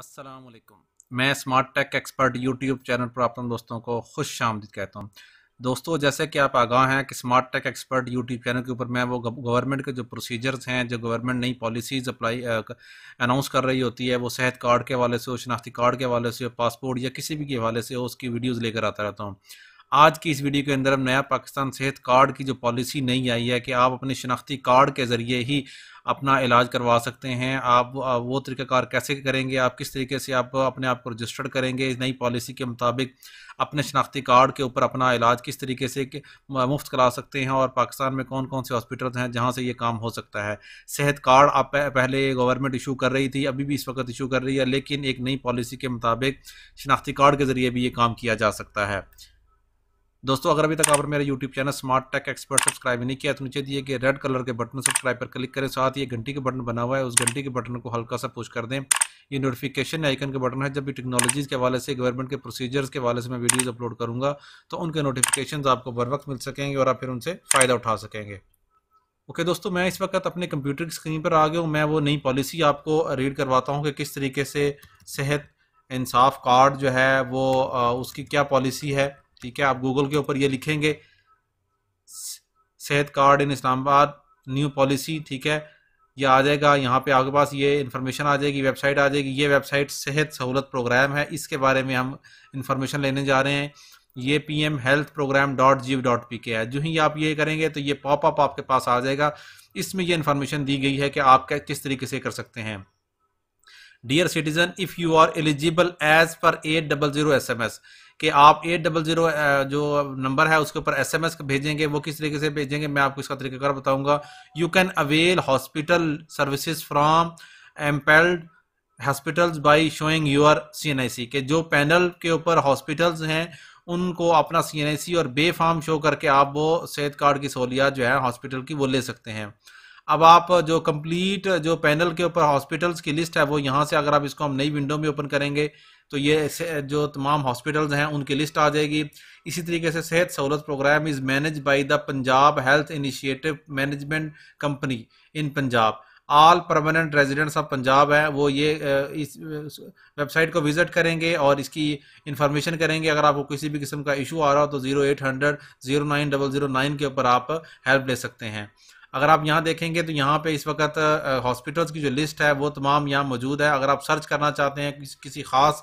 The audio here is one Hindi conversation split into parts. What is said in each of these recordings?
असलकुम मैं Smart Tech Expert YouTube channel पर आप दोस्तों को खुश आमदीद कहता हूँ। दोस्तों, जैसे कि आप आगाह हैं कि Smart Tech Expert YouTube channel के ऊपर मैं वो गवर्नमेंट के जो प्रोसीजर्स हैं, जो गवर्नमेंट नई पॉलिसीज़ अप्लाई अनाउंस कर रही होती है, वो सेहत कार्ड के हवाले से हो, शनाख्ती कार्ड के हवाले से हो पासपोर्ट या किसी भी के हवाले से हो, उसकी वीडियोज़ लेकर आता रहता हूँ। आज की इस वीडियो के अंदर हम नया पाकिस्तान सेहत कार्ड की जो पॉलिसी नई आई है कि आप अपने शनाख्ती कार्ड के ज़रिए ही अपना इलाज करवा सकते हैं। आप वो तरीक़ाकार कैसे करेंगे? आप किस तरीके से आप अपने आप को रजिस्टर्ड करेंगे? इस नई पॉलिसी के मुताबिक अपने शनाख्ती कार्ड के ऊपर अपना इलाज किस तरीके से मुफ़्त करा सकते हैं और पाकिस्तान में कौन कौन से हॉस्पिटल्स हैं जहाँ से ये काम हो सकता है? सेहत कार्ड आप पहले गवर्नमेंट इशू कर रही थी, अभी भी इस वक्त इशू कर रही है, लेकिन एक नई पॉलिसी के मुताबिक शनाख्ती कार्ड के ज़रिए भी ये काम किया जा सकता है। दोस्तों, अगर अभी तक आप मेरे YouTube channel Smart Tech Expert subscribe नहीं किया तो नीचे दिए गए रेड कलर के बटन सब्सक्राइब पर क्लिक करें। साथ ही घंटी के बटन बना हुआ है, उस घंटी के बटन को हल्का सा पुश कर दें। ये नोटिफिकेशन आइकन के बटन है। जब भी टेक्नोलॉजीज़ के हवाले से गवर्नमेंट के प्रोसीजर्स के हवाले से मैं वीडियोज़ अपलोड करूँगा तो उनके नोटिफिकेशन आपको बर वक्त मिल सकेंगे और आप फिर उनसे फ़ायदा उठा सकेंगे। ओके दोस्तों, मैं इस वक्त अपने कंप्यूटर की स्क्रीन पर आ गया हूँ। मैं वो नई पॉलिसी आपको रीड करवाता हूँ कि किस तरीके से सेहत इंसाफ कार्ड जो है, वो उसकी क्या पॉलिसी है। ठीक है, आप गूगल के ऊपर ये लिखेंगे, Sehat card in Islamabad, new policy, ठीक है, ये आ जाएगा, यहाँ पे आपके पास ये इन्फॉर्मेशन आ जाएगी वेबसाइट आ जाएगी, ये वेबसाइट सेहत सहूलत प्रोग्राम है, इसके बारे में हम इंफॉर्मेशन लेने जा रहे हैं, ये P M health programme dot G dot P K है, जो ही आप ये करेंगे तो ये पॉपअप आपके पास आ जाएगा, इसमें ये इन्फॉर्मेशन दी गई है कि आप किस तरीके से कर सकते हैं। Dear citizen if you are eligible as per eight double zero S M S कि आप एट डबल ज़ीरो जो नंबर है उसके ऊपर एस एम एस भेजेंगे, वो किस तरीके से भेजेंगे, मैं आपको इसका तरीका बताऊँगा। You can avail hospital services from empanelled hospitals by showing your C N I C के जो पैनल के ऊपर हॉस्पिटल्स हैं, उनको अपना सी एन आई सी और बे फार्म शो करके आप वो सेहत कार्ड की सहूलियात जो है हॉस्पिटल की वो ले सकते हैं। अब आप जो कंप्लीट जो पैनल के ऊपर हॉस्पिटल्स की लिस्ट है, वो यहाँ से अगर आप इसको हम नई विंडो में ओपन करेंगे तो ये जो तमाम हॉस्पिटल्स हैं, उनकी लिस्ट आ जाएगी। इसी तरीके से Sehat Sahulat programme is manage by the Punjab health initiative management company in Punjab all permanent residents of Punjab हैं, वो ये इस वेबसाइट को विज़िट करेंगे और इसकी इन्फॉर्मेशन करेंगे। अगर आपको किसी भी किस्म का इशू आ रहा हो तो zero eight hundred zero nine double zero nine के ऊपर आप हेल्प ले सकते हैं। अगर आप यहाँ देखेंगे तो यहाँ पे इस वक्त हॉस्पिटल्स की जो लिस्ट है वो तमाम यहाँ मौजूद है। अगर आप सर्च करना चाहते हैं किस, किसी ख़ास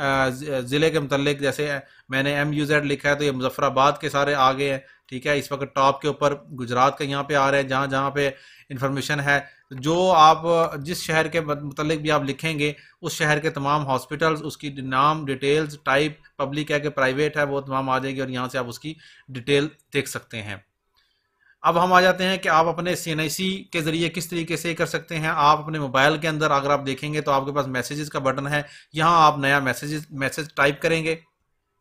ज़िले के मतलब जैसे मैंने एम यू जेड लिखा है तो ये मुजफ्फराबाद के सारे आ गए हैं ठीक है? इस वक्त टॉप के ऊपर गुजरात का यहाँ पे आ रहे हैं जहाँ जहाँ पे इंफॉर्मेशन है। जो आप जिस शहर के मतलब भी आप लिखेंगे उस शहर के तमाम हॉस्पिटल्स उसकी नाम डिटेल्स टाइप पब्लिक है कि प्राइवेट है वो तमाम आ जाएगी और यहाँ से आप उसकी डिटेल देख सकते हैं। अब हम आ जाते हैं कि आप अपने सी के ज़रिए किस तरीके से कर सकते हैं। आप अपने मोबाइल के अंदर अगर आप देखेंगे तो आपके पास मैसेजेस का बटन है। यहाँ आप नया मैसेज मैसेज टाइप करेंगे।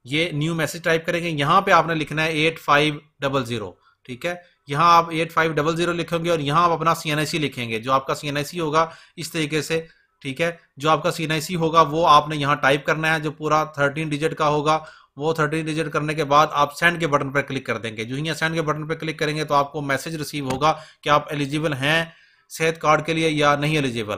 ये न्यू मैसेज टाइप करेंगे। यहाँ पे आपने लिखना है एट फाइव डबल ज़ीरो ठीक है? यहाँ आप एट फाइव डबल ज़ीरो लिखेंगे और यहाँ आप अपना सीएनआईसी लिखेंगे। जो आपका सीएनआईसी होगा, इस तरीके से ठीक है? जो आपका सीएनआईसी होगा, वो आपने यहाँ टाइप करना है, जो पूरा थर्टीन डिजिट का होगा, वो थर्टीन डिजिट करने के बाद आप सेंड के बटन पर क्लिक कर देंगे। जो ही सेंड के बटन पर क्लिक करेंगे तो आपको मैसेज रिसीव होगा कि आप एलिजिबल हैं सेहत कार्ड के लिए या नहीं एलिजिबल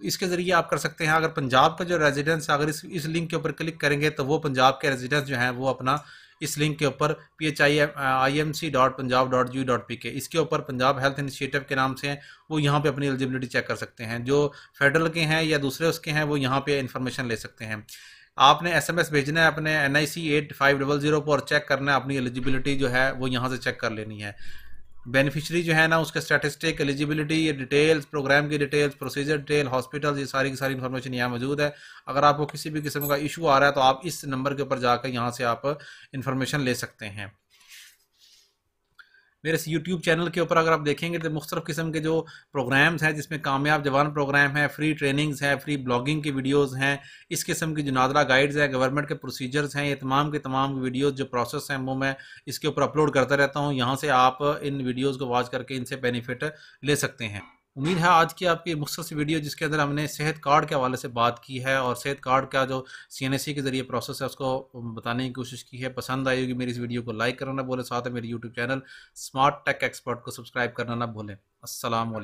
तो इसके ज़रिए आप कर सकते हैं, अगर पंजाब का जो रेजिडेंस अगर इस इस लिंक के ऊपर क्लिक करेंगे तो वो पंजाब के रेजिडेंस जो हैं, वो अपना इस लिंक के ऊपर P H I I M C dot Punjab dot G dot P K इसके ऊपर पंजाब हेल्थ इनिशिएटिव के नाम से हैं वो यहाँ पे अपनी एलिजिबिलिटी चेक कर सकते हैं। जो फेडरल के हैं या दूसरे उसके हैं, वो यहाँ पे इन्फॉर्मेशन ले सकते हैं। आपने एस एम एस भेजना है, अपने N I C eight five double zero पर चेक करना है, अपनी एलिजिबिलिटी जो है, वो यहाँ से चेक कर लेनी है। बेनिफिशरी जो है ना, उसके स्टेटिस्टिक एलिजिबिलिटी ये डिटेल्स प्रोग्राम की डिटेल्स प्रोसीजर डिटेल हॉस्पिटल ये सारी की सारी इन्फॉर्मेशन यहाँ मौजूद है। अगर आपको किसी भी किस्म का इशू आ रहा है तो आप इस नंबर के ऊपर जाकर यहाँ से आप इन्फॉर्मेशन ले सकते हैं। मेरे यूट्यूब चैनल के ऊपर अगर आप देखेंगे तो मुख्तु किस्म के जो प्रोग्राम्स हैं, जिसमें कामयाब जवान प्रोग्राम है फ्री ट्रेनिंग्स हैं फ्री ब्लॉगिंग की वीडियोस हैं, इस किस्म की जो नादरा गाइड्स हैं गवर्नमेंट के प्रोसीजर्स हैं, ये तमाम के तमाम वीडियोज़ जो प्रोसेस हैं, वो मैं इसके ऊपर अपलोड करता रहता हूँ। यहाँ से आप इन वीडियोज़ को वॉच करके इनसे बेनिफिट ले सकते हैं। उम्मीद है आज की आपकी मुख्तर सी वीडियो जिसके अंदर हमने सेहत कार्ड के हवाले से बात की है और सेहत कार्ड का जो सी एन एस सी के ज़रिए प्रोसेस है, उसको बताने की कोशिश की है। पसंद आई होगी मेरी इस वीडियो को लाइक करना ना भूलें, साथ ही मेरे YouTube channel Smart Tech Expert को सब्सक्राइब करना ना भूलें। असलकम